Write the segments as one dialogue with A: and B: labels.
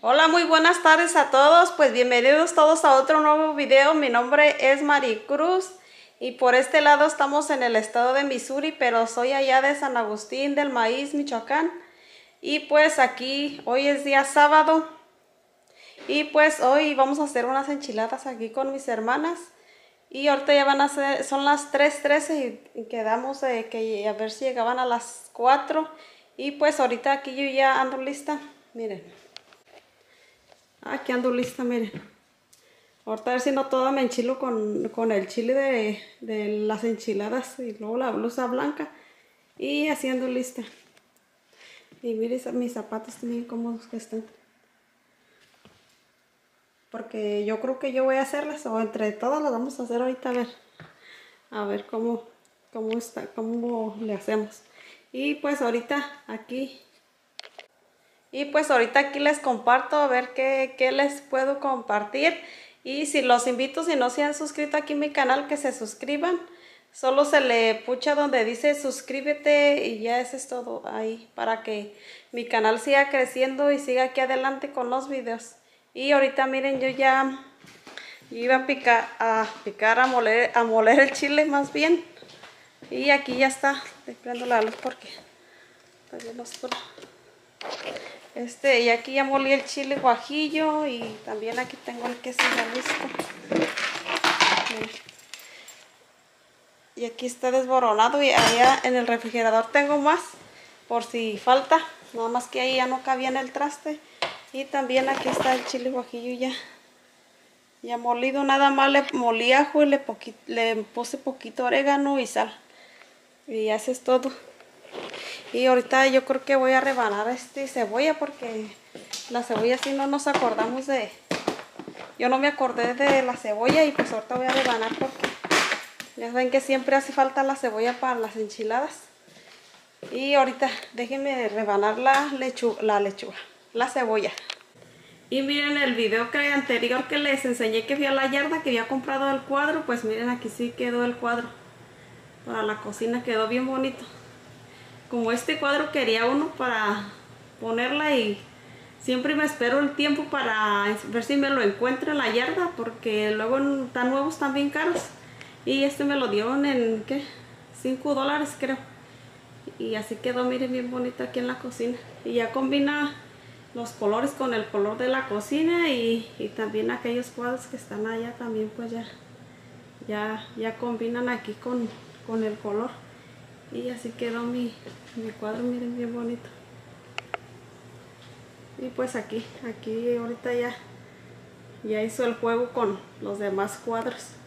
A: Hola, muy buenas tardes a todos. Pues bienvenidos todos a otro nuevo video. Mi nombre es Maricruz y por este lado estamos en el estado de Missouri, pero soy allá de San Agustín del Maíz, Michoacán. Y pues aquí hoy es día sábado y pues hoy vamos a hacer unas enchiladas aquí con mis hermanas. Y ahorita ya van a ser, son las 3.13 y quedamos que a ver si llegaban a las 4. Y pues ahorita aquí yo ya ando lista. Miren. Aquí ando lista, miren. Ahorita a ver si no todo me enchilo con, el chile de, de, las enchiladas y luego la blusa blanca. Y haciendo lista. Y miren mis zapatos también cómodos que están porque yo creo que yo voy a hacerlas o entre todas las vamos a hacer ahorita a ver a ver cómo cómo está cómo le hacemos y pues ahorita aquí y pues ahorita aquí les comparto a ver qué, qué les puedo compartir y si los invito si no se han suscrito aquí en mi canal que se suscriban solo se le pucha donde dice suscríbete y ya eso es todo ahí para que mi canal siga creciendo y siga aquí adelante con los videos y ahorita miren, yo ya iba a picar, a picar, a moler, a moler el chile más bien. Y aquí ya está. Prendo la luz porque está bien oscuro. Este, y aquí ya molí el chile guajillo y también aquí tengo el queso ya listo. Y aquí está desboronado y allá en el refrigerador tengo más por si falta. Nada más que ahí ya no cabía en el traste. Y también aquí está el chile guajillo ya, ya molido. Nada más le molí ajo y le, le puse poquito orégano y sal. Y eso es todo. Y ahorita yo creo que voy a rebanar este cebolla porque la cebolla si no nos acordamos de... Yo no me acordé de la cebolla y pues ahorita voy a rebanar porque ya saben que siempre hace falta la cebolla para las enchiladas. Y ahorita déjenme rebanar la, la lechuga la cebolla. Y miren el video que anterior que les enseñé que fui a la yarda, que había comprado el cuadro, pues miren aquí sí quedó el cuadro. Para la cocina quedó bien bonito. Como este cuadro quería uno para ponerla y siempre me espero el tiempo para ver si me lo encuentro en la yarda, porque luego están nuevos, están bien caros. Y este me lo dieron en, ¿qué? 5 dólares creo. Y así quedó, miren, bien bonito aquí en la cocina. Y ya combina los colores con el color de la cocina y, también aquellos cuadros que están allá también pues ya, ya, ya combinan aquí con, con el color. Y así quedó mi, mi cuadro, miren bien bonito. Y pues aquí, aquí ahorita ya, ya hizo el juego con los demás cuadros.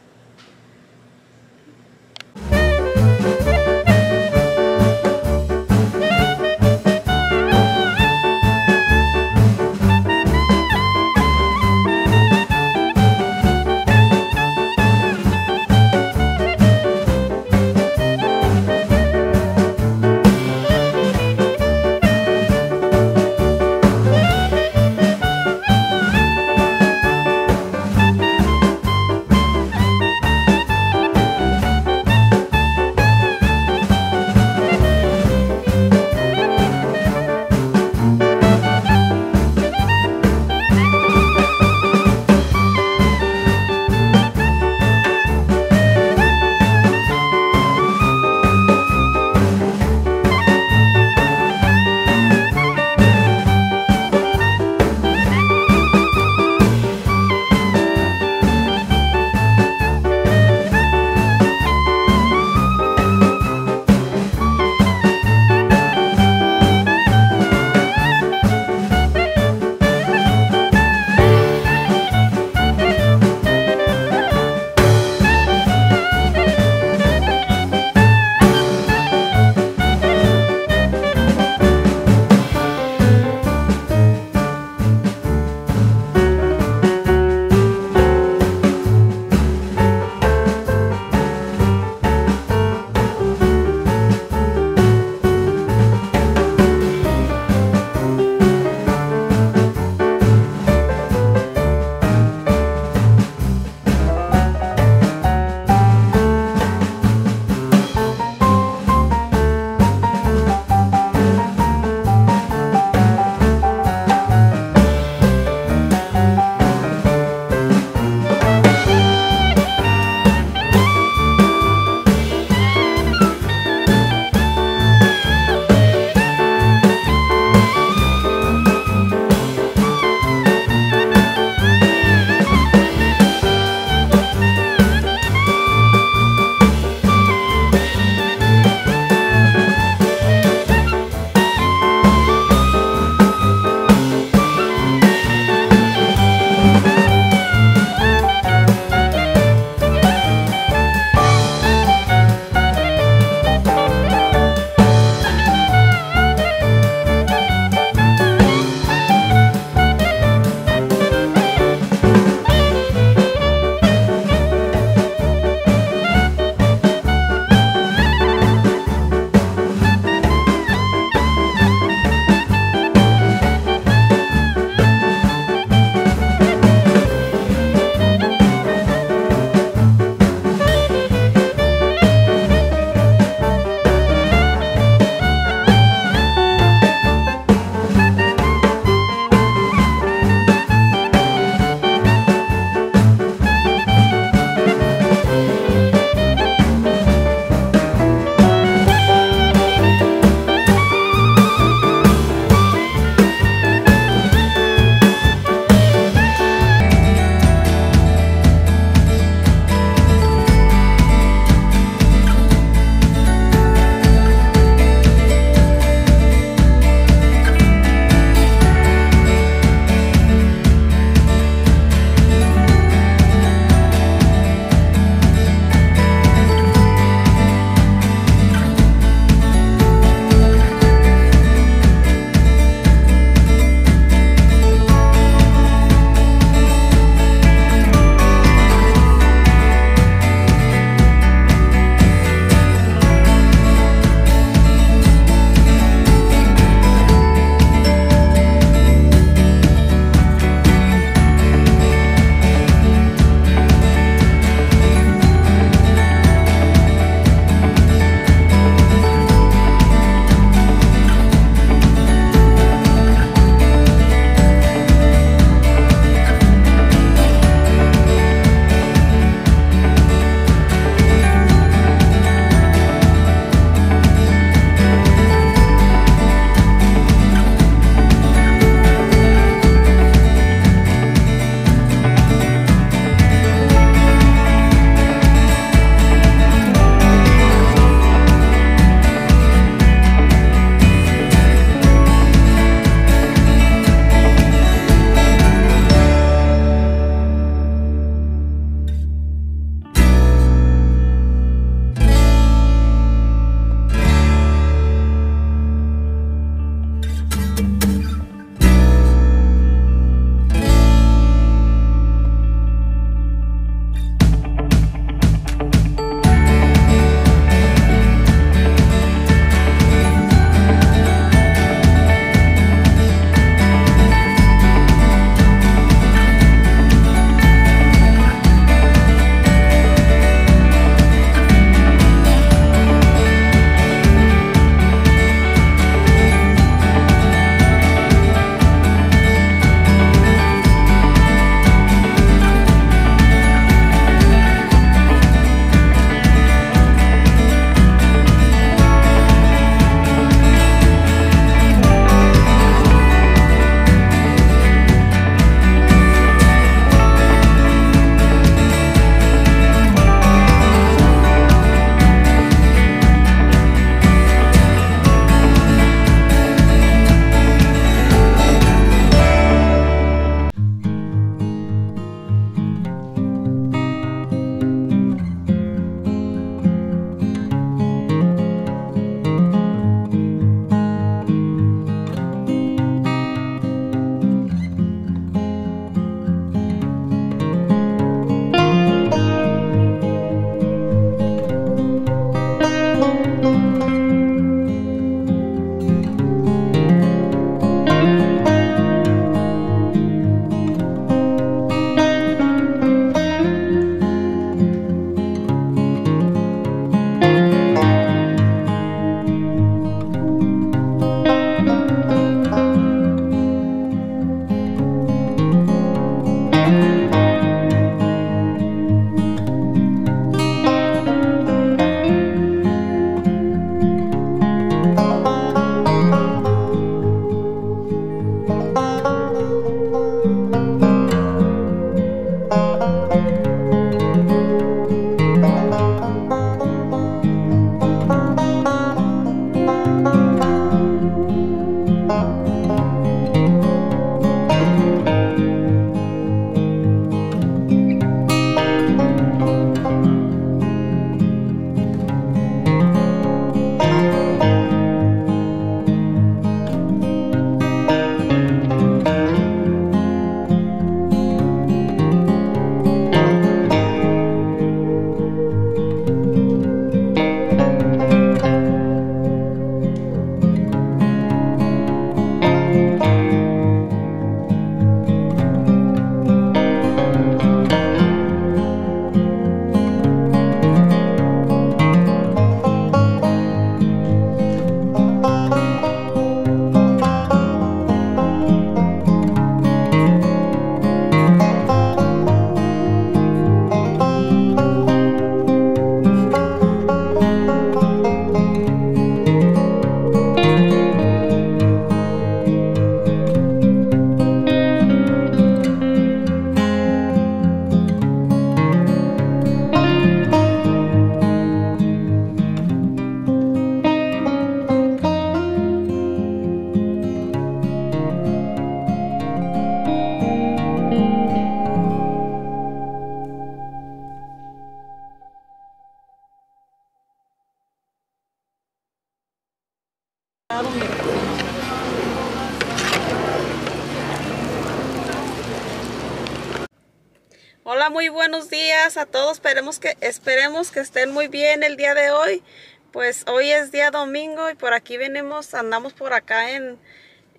A: Hola, muy buenos días a todos. Esperemos que, esperemos que estén muy bien el día de hoy. Pues hoy es día domingo y por aquí venimos, andamos por acá en,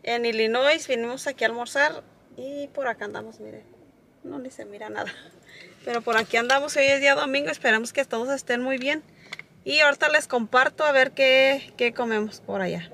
A: en Illinois. Vinimos aquí a almorzar y por acá andamos, miren. No ni se mira nada. Pero por aquí andamos, hoy es día domingo. Esperemos que todos estén muy bien. Y ahorita les comparto a ver qué, qué comemos por allá.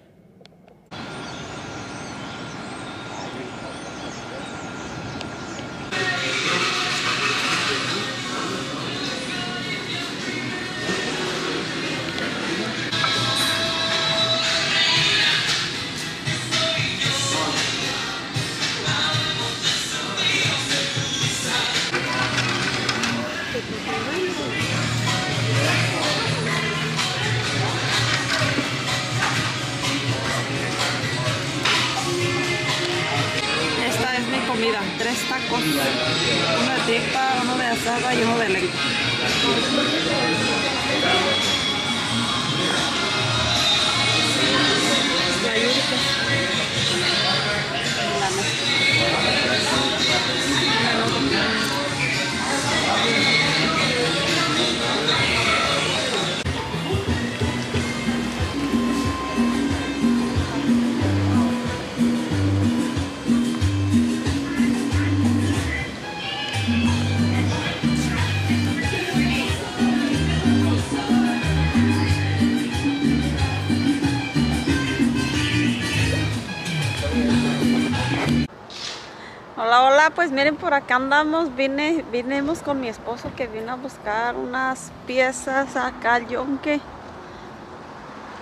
A: Pues miren por acá andamos, vine, vinimos con mi esposo que vino a buscar unas piezas acá al yonque.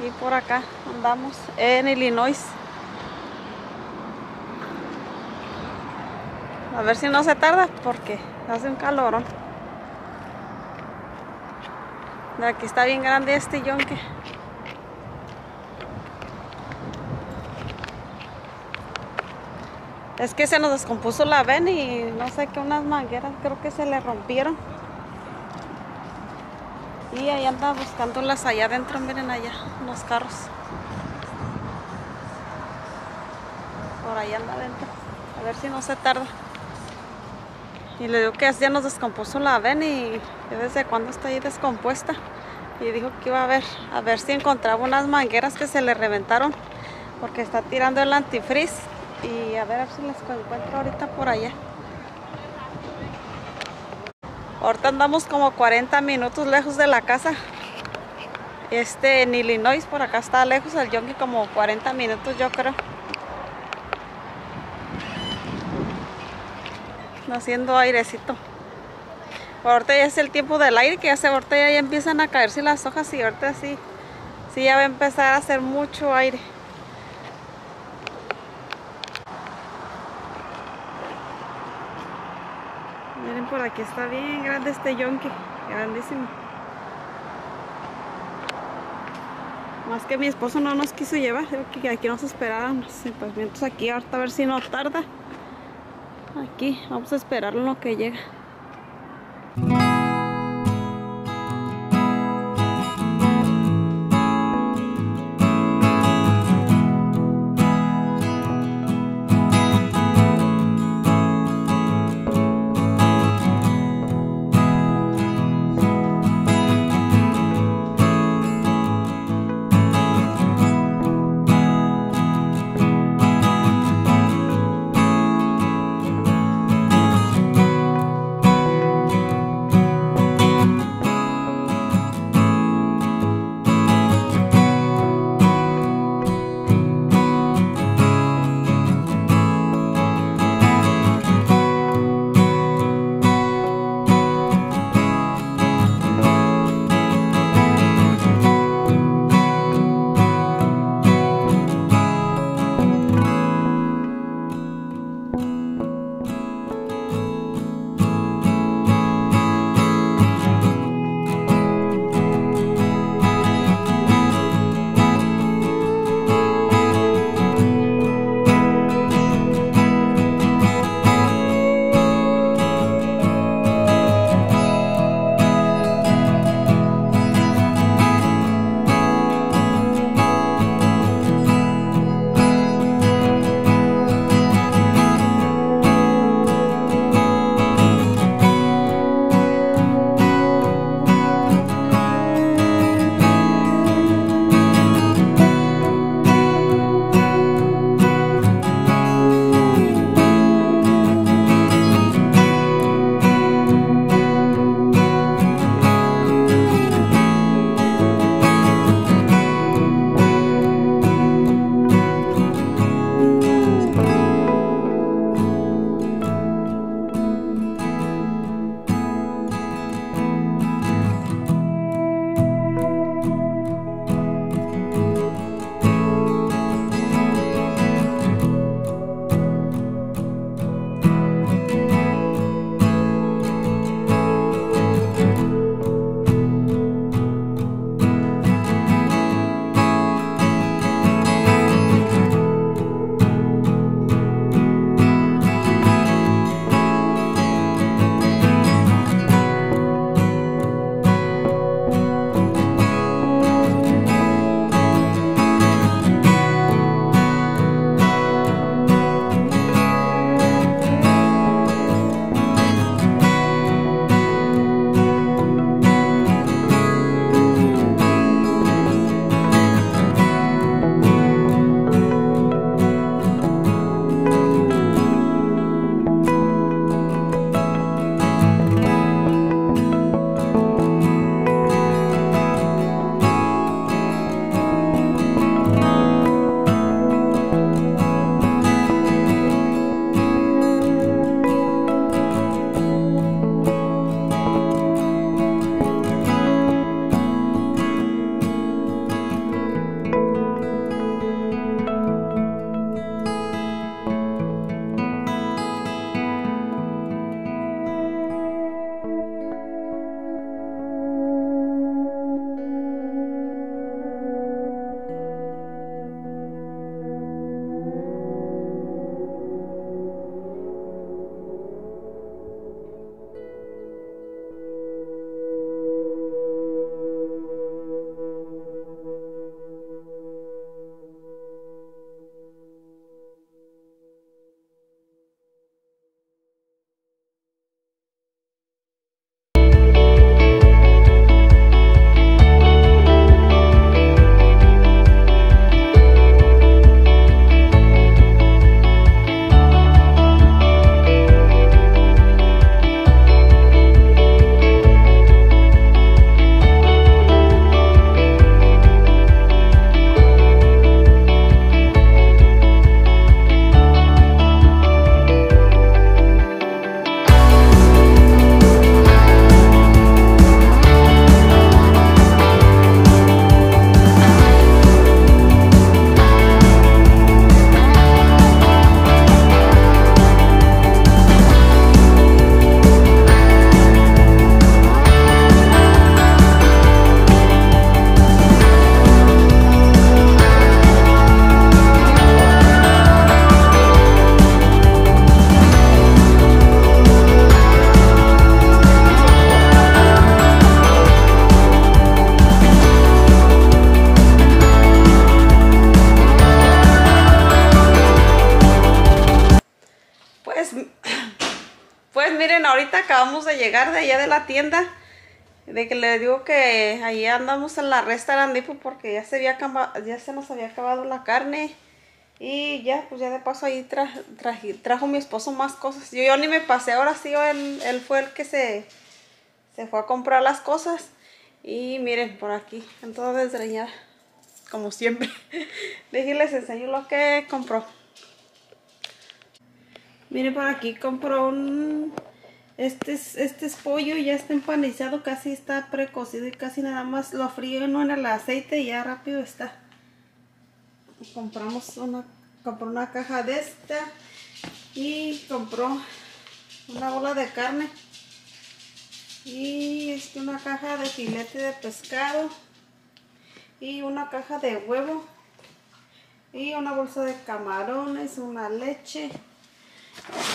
A: Y por acá andamos en Illinois. A ver si no se tarda porque hace un calorón. De aquí está bien grande este yonque. Es que se nos descompuso la ven y no sé qué unas mangueras creo que se le rompieron. Y ahí anda buscándolas allá adentro, miren allá, los carros. Por ahí anda adentro. A ver si no se tarda. Y le digo que ya nos descompuso la ven y desde cuándo está ahí descompuesta. Y dijo que iba a ver, a ver si encontraba unas mangueras que se le reventaron. Porque está tirando el antifriz y a ver si las encuentro ahorita por allá. Ahorita andamos como 40 minutos lejos de la casa. Este en Illinois, por acá está lejos el yonki como 40 minutos yo creo. Haciendo airecito. Ahorita ya es el tiempo del aire que ya se ahorita ya, ya empiezan a caerse las hojas y ahorita sí, sí ya va a empezar a hacer mucho aire. Por aquí está bien grande este yonque, grandísimo. Más que mi esposo no nos quiso llevar, creo que aquí nos esperábamos. Pues mientras aquí ahorita a ver si no tarda. Aquí vamos a esperar lo que llega. Llegar de allá de la tienda. De que le digo que ahí andamos en la restaurante porque ya se, había ya se nos había acabado la carne. Y ya, pues ya de paso ahí trajo mi esposo más cosas. Yo, yo ni me pasé, ahora sí, él, él fue el que se, se fue a comprar las cosas. Y miren, por aquí, en todo como siempre. Déjenles enseño lo que compró. Miren, por aquí compró un... Este es, este es pollo, ya está empanizado, casi está precocido y casi nada más lo frío en el aceite y ya rápido está. Compramos una, compró una caja de esta y compró una bola de carne y este, una caja de filete de pescado y una caja de huevo y una bolsa de camarones, una leche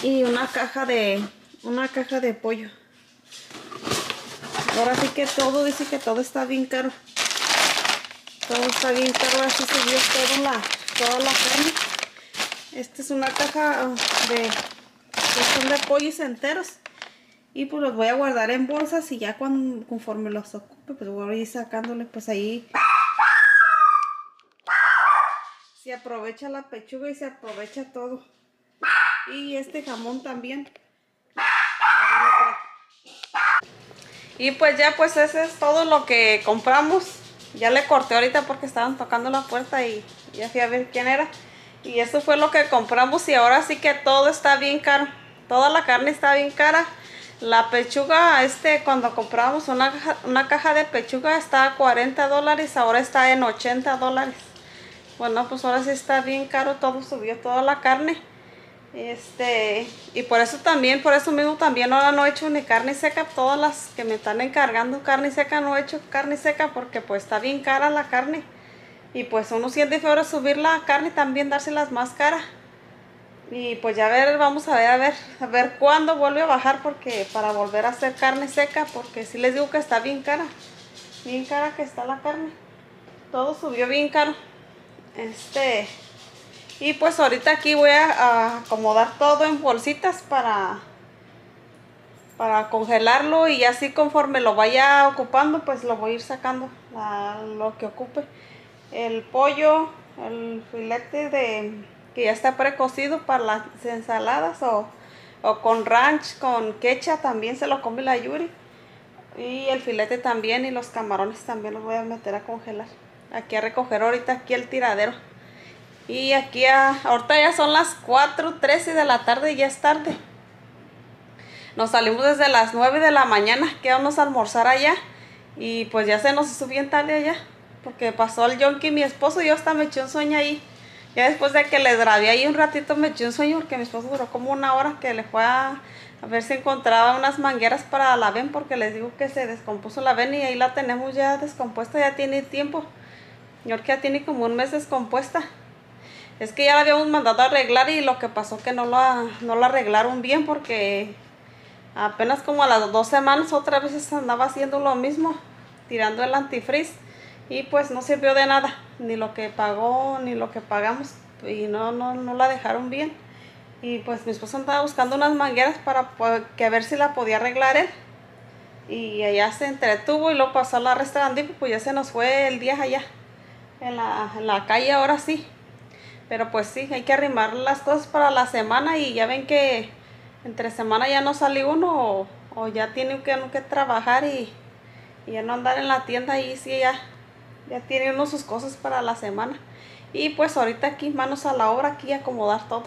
A: y una caja de una caja de pollo. Ahora sí que todo dice que todo está bien caro. Todo está bien caro así se vio toda la, toda esta es una caja de son de pollos enteros. Y pues los voy a guardar en bolsas y ya cuando, conforme los ocupe pues voy a ir sacándole pues ahí. Se aprovecha la pechuga y se aprovecha todo. Y este jamón también. Y pues ya pues ese es todo lo que compramos. Ya le corté ahorita porque estaban tocando la puerta y ya fui a ver quién era. Y eso fue lo que compramos y ahora sí que todo está bien caro. Toda la carne está bien cara. La pechuga, este, cuando compramos una, una caja de pechuga está a 40 dólares, ahora está en 80 dólares. Bueno, pues ahora sí está bien caro, todo subió, toda la carne. Este, y por eso también, por eso mismo también ahora no he hecho ni carne seca. Todas las que me están encargando carne seca no he hecho carne seca porque pues está bien cara la carne. Y pues uno siente feo subir la carne también dárselas más cara. Y pues ya ver, vamos a ver, a ver, a ver cuándo vuelve a bajar porque para volver a hacer carne seca porque si les digo que está bien cara. Bien cara que está la carne. Todo subió bien caro. Este, y pues ahorita aquí voy a, acomodar todo en bolsitas para, para congelarlo y así conforme lo vaya ocupando pues lo voy a ir sacando a lo que ocupe. El pollo, el filete de que ya está precocido para las ensaladas o, o con ranch, con quecha también se lo come la Yuri. Y el filete también y los camarones también los voy a meter a congelar. Aquí a recoger ahorita aquí el tiradero. Y aquí ahorita ya son las 4.13 de la tarde y ya es tarde. Nos salimos desde las 9 de la mañana que vamos a almorzar allá. Y pues ya se nos hizo bien tarde allá. Porque pasó el Yonki, mi esposo, y yo hasta me eché un sueño ahí. Ya después de que le grabé ahí un ratito me eché un sueño porque mi esposo duró como una hora que le fue a, a ver si encontraba unas mangueras para la ven porque les digo que se descompuso la ven y ahí la tenemos ya descompuesta, ya tiene tiempo. Yo que ya tiene como un mes descompuesta. Es que ya la habíamos mandado a arreglar y lo que pasó que no la, no la arreglaron bien porque apenas como a las dos semanas otra vez andaba haciendo lo mismo, tirando el antifreeze y pues no sirvió de nada, ni lo que pagó ni lo que pagamos y no, no, no la dejaron bien. Y pues mi esposo andaba buscando unas mangueras para que a ver si la podía arreglar él. Y allá se entretuvo y luego pasó la restaurante pues ya se nos fue el día allá, en la, en la calle ahora sí. Pero pues sí, hay que arrimar las cosas para la semana y ya ven que entre semana ya no sale uno o, ya tiene que, que trabajar y, ya no andar en la tienda y sí ya, tiene uno sus cosas para la semana. Y pues ahorita aquí manos a la obra, aquí acomodar todo.